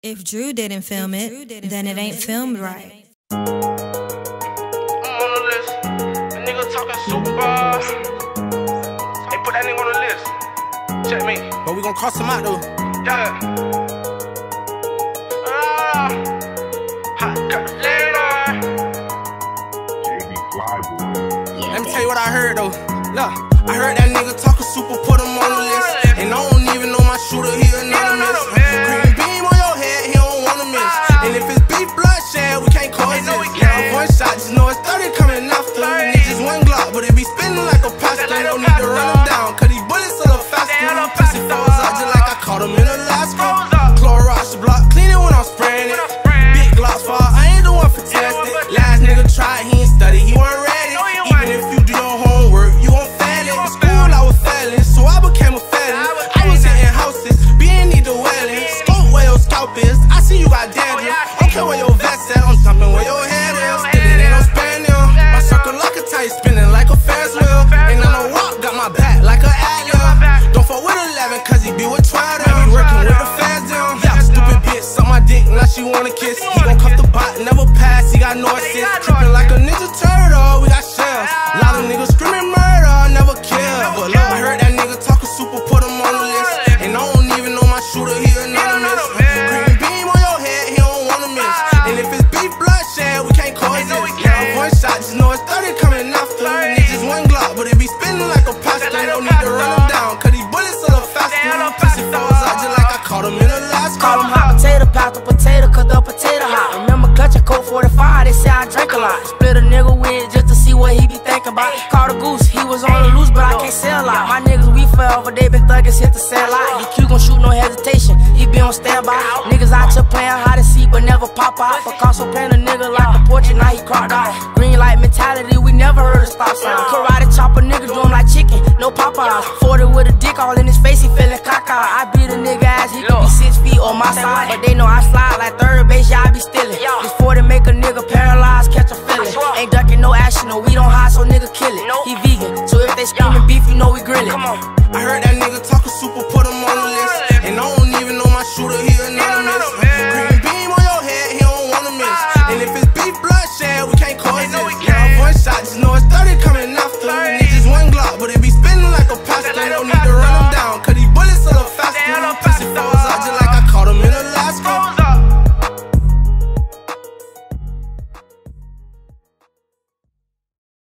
If Drew didn't film it, then it ain't filmed right. I'm on the list. A nigga talking super. Hey, put that nigga on the list. Check me. But we gon' cross him out though. Yeah. Ah. Hot cut later. Let me tell you what I heard though. Look, I heard that nigga talking super, put him on the list. Care where your vest at, I'm jumping where your head is. Still it ain't no spaniel. My circle like a tight, spinning like a Ferris wheel. And on the walk, got my back like a alien. Don't fuck with 11, cause he be with 12. I be working with the fans down. Yeah, stupid bitch, suck my dick unless she wanna kiss. He gon' cuff the bot, never pass, he got no assist. Trippin' like a ninja turtle, we got but it be spinning like a pasta. Like a No need to run him pasta. down, cause these bullets are faster. They a little Pussy faster. falls out just like I caught him in Alaska. Call him hot potato, pack the potato, cut the potato hot. Remember clutching Colt 45, they say I drink a lot. Split a nigga with just to see what he be thinking about. Caught a goose, he was on the loose, but I can't sell a lot. My niggas, we fell forever, they been thuggers, hit the cell out. DQ gon' shoot, no hesitation, he be on standby. Niggas out here playing hide and seek, but never pop out. Picasso playing a nigga like a portrait, now he crocked out. Light mentality, we never heard a stop sign. Karate chopper niggas do 'em like chicken, no Popeyes. 40 with a dick all in his face, he feeling cockeyed. I beat a nigga ass, he could be six feet on my side. But they know I slide like third base, I be stealing. This 40 make a nigga paralyzed, catch a feeling. Ain't ducking no action, no, we don't hide, so nigga kill it. He vegan, so if they screaming beef, you know we grill it.